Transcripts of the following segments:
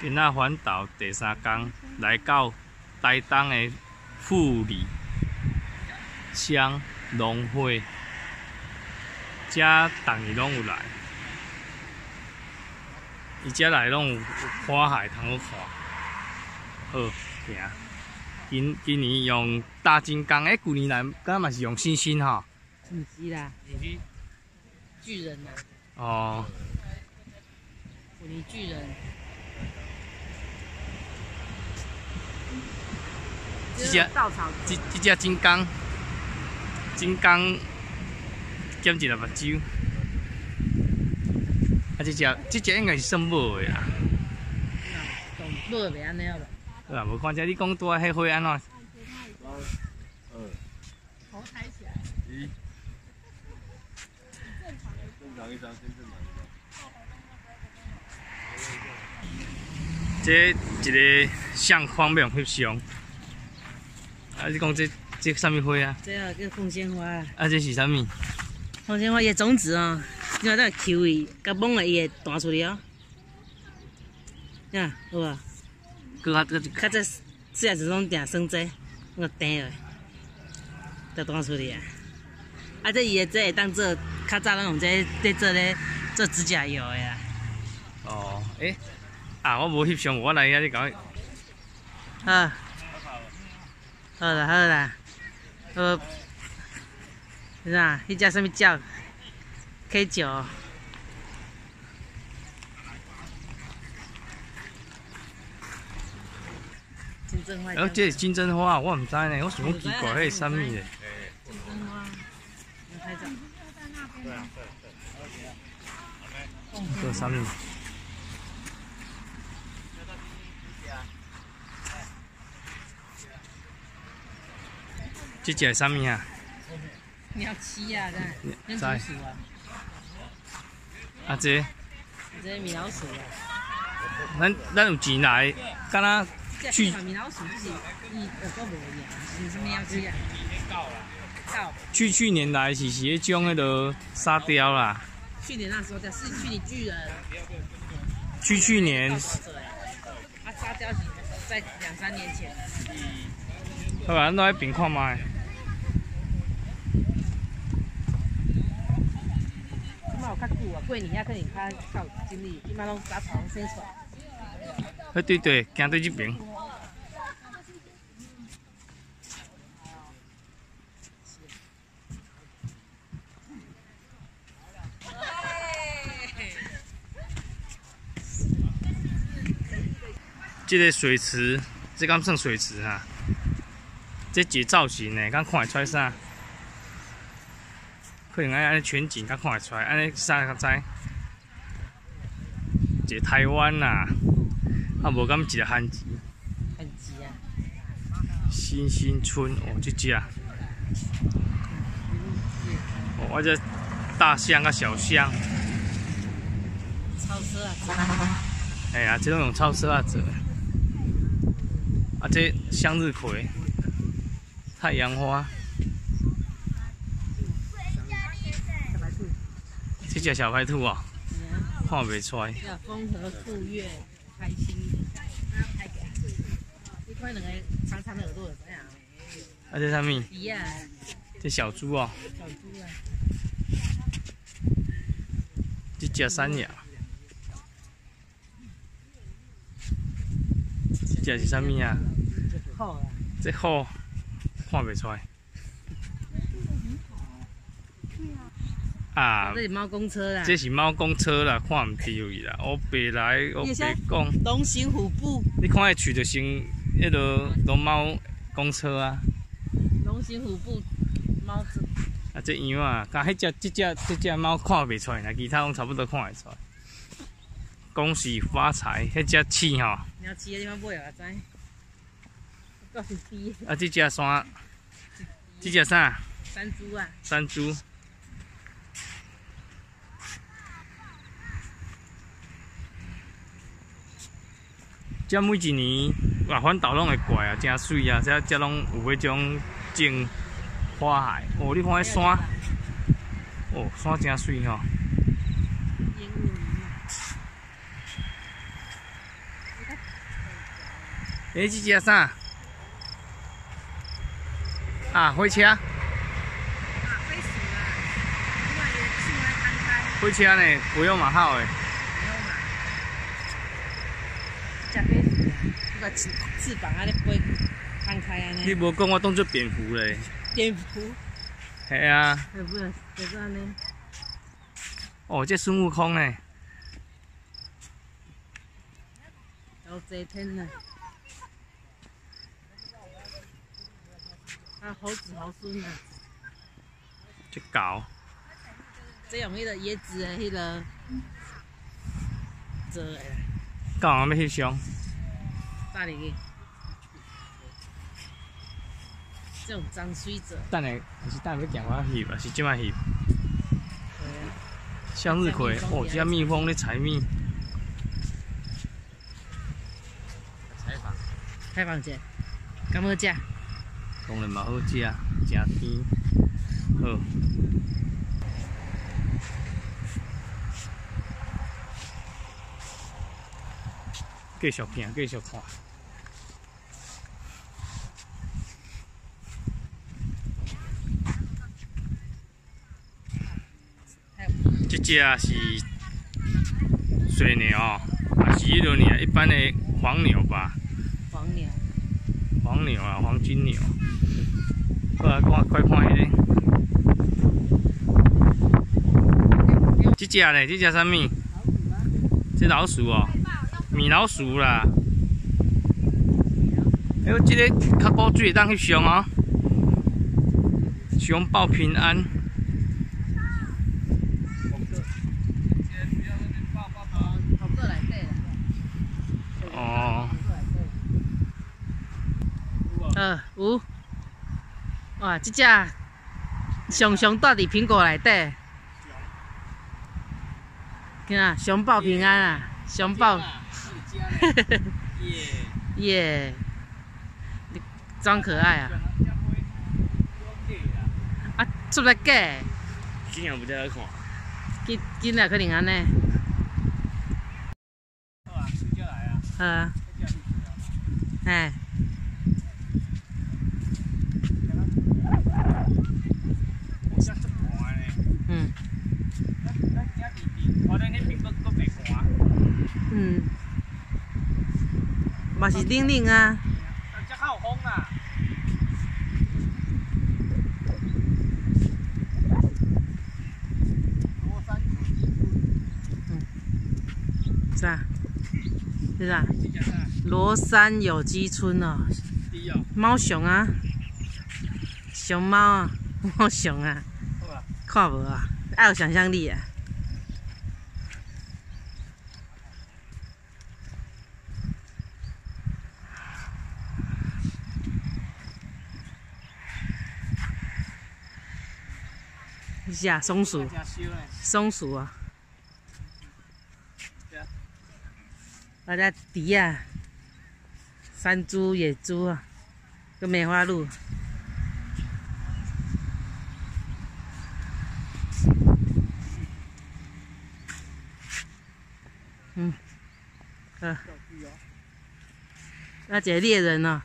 今仔环岛第三天，来到台东的富里乡农会，遮逐年拢有来，伊遮来拢有花海通好看，好行。今今年用大金刚，诶，旧年来敢嘛是用星星吼？唔是啦，巨人呐。哦。古尼巨人。这只稻草，这这只金刚，金刚减一粒目睭。啊，这只这只应该是算母的啦。母的袂安尼好无？啊，无看见你讲多迄花安怎？头抬起来。正常一张，先正常一张。这一个相框面翕相。啊！你讲这这什么花啊？这啊叫凤仙花。啊，这是什么？凤仙花伊种子哦，你看这球伊，甲猛了伊会弹出来哦。呀，有啊。搁较搁较这这也是种定生栽，我定了，才弹出来啊。啊，这伊的这会当做较早咱用这在做咧做指甲油的呀。哦，诶，啊，我无翕相，我来遐你讲。啊。好啦好啦，呃，是啊，迄只什么鸟？K 九。金针花。哦，这是金针花，我唔知呢，我想讲奇怪，迄是什么呢？金针花，你拍照。对啊对。这什么？这只是啥物啊？鸟鼠啊，这鸟鼠啊。啊这？这米老鼠啊。咱咱有钱来，敢若去。米老鼠就是伊有够无样，是啊？狗。去去年来是是迄种迄个沙雕啦。去年那时候的是去年巨人。去去年。啊，沙雕是在两三年前。好啊，咱来边看卖。有较久啊，过年遐可能较较有精力，伊嘛拢杂草生出来。哎，对对，行对这边。这个水池，这敢算水池哈？这个造型呢，敢看会出来啥？可能安尼全景才看会出来，安尼啥较知？一个台湾呐，啊无咁一个汉字。汉字啊。新新村哦，这只。哦，我这大象啊，小象。超市啊。哎呀，这种用超市啊做。啊，这向日葵，太阳花。这只小白兔啊，看不出。风和日月，开心。你看两个长长的耳朵怎样？啊，这什么？鱼啊。这小猪哦。小猪啊。这只山羊。这只是什么啊？这好，看不出啊！这是猫公车啦，这是猫公车啦，看唔起伊啦。我别来，我别讲。龙行虎步。你看伊取的像迄个龙猫公车啊。龙行虎步，猫子。啊，这样啊，甲迄只、这只、这只猫看袂出来，其他拢差不多看会出来。恭喜发财，迄只鼠吼。你要饲的地方买啊，知？啊，这只山，这只啥？山猪啊。山猪。这每一年啊，环岛拢会怪啊，真水啊！这这拢有迄种种花海。哦，你看迄山，哦，山真水吼。诶，这只啥？啊，火车。火车呢，不用蛮好诶。食飞鼠翅翅膀啊咧飞摊开安尼。你无讲，我当做蝙蝠嘞。蝙蝠。系啊。不是，就是安尼。哦，这孙悟空呢？要坐天呐。啊，猴子猴孙啊！这搞。这用迄个椰子的迄个做的。干嘛要翕相？带入去。这种脏水者。等下，是等下要行我翕啊？是即摆翕？向日葵，哦，这蜜蜂咧采蜜。采访。采访者，敢好食？当然嘛好食，真甜。好。继续行，继续看。这只是水牛，还是迄落呢？一般的黄牛吧。黄牛。黄牛啊，黄金牛。过来看，快看迄个。这只呢？这只啥物？这老鼠哦。米老鼠啦！哎呦，这个较古水当翕相哦，熊报平安。哦。呃，有。哇，这只熊熊住伫苹果内底。看，熊报平安啊，熊抱。耶耶，你装可爱啊！啊，出来假？今日不在看。今今日可能安尼。好啊，睡觉来啊。好啊。哎。嗯。嗯。嘛是冷冷啊。只较有风啊。嗯。是啊。是啊。罗山有机村哦。猫熊啊。熊猫啊，猫熊啊。看无啊，爱有想象力啊。是啊，松鼠，松鼠啊，啊。只猪啊，山猪、野猪啊，个梅花鹿，嗯，啊，啊，一个猎人哦，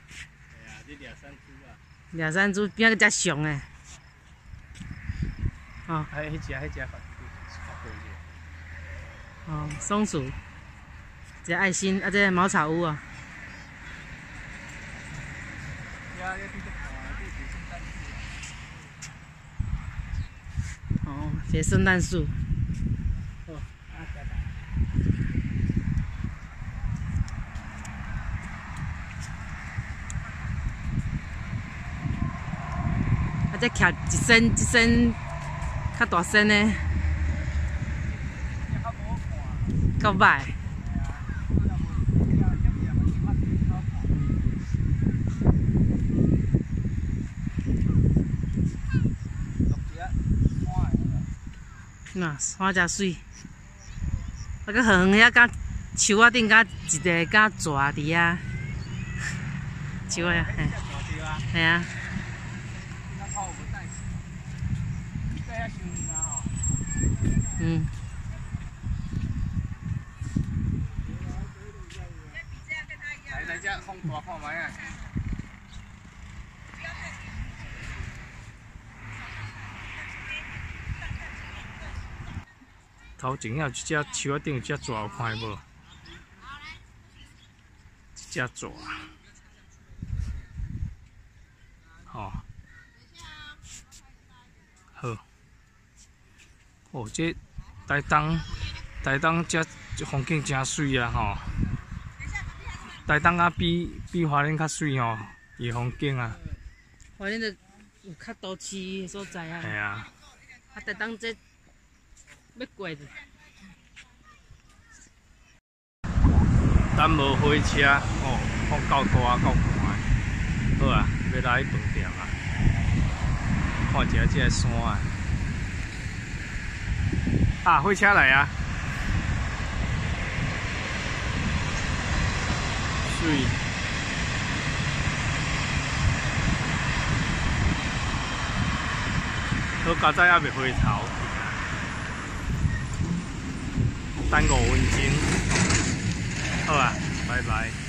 两山猪边个只熊诶。哦，还迄只，迄只哦，松鼠，一个爱心，啊，这茅草屋啊。哦，这圣诞树。哦啊，再徛一身一身。较大声呢，够歹。那山真水，那个远遐甲树仔顶甲一个甲蛇伫啊，树啊，嘿，系啊。嗯。来来只风大看卖啊！头前有一只树仔顶有只蛇有看无？一只蛇，吼，好，哦，这台东台东这风景真水啊，吼！台东啊，比比华莲较水吼，伊风景啊。花莲的有较都市的所在啊。系啊。啊，台东这要过的。等无火车，哦，风够大够宽，好啊，要来饭店啊，看一下这个山啊。啊，火车来啊！水，好加载也未回头，等五分钟，好啊，拜拜。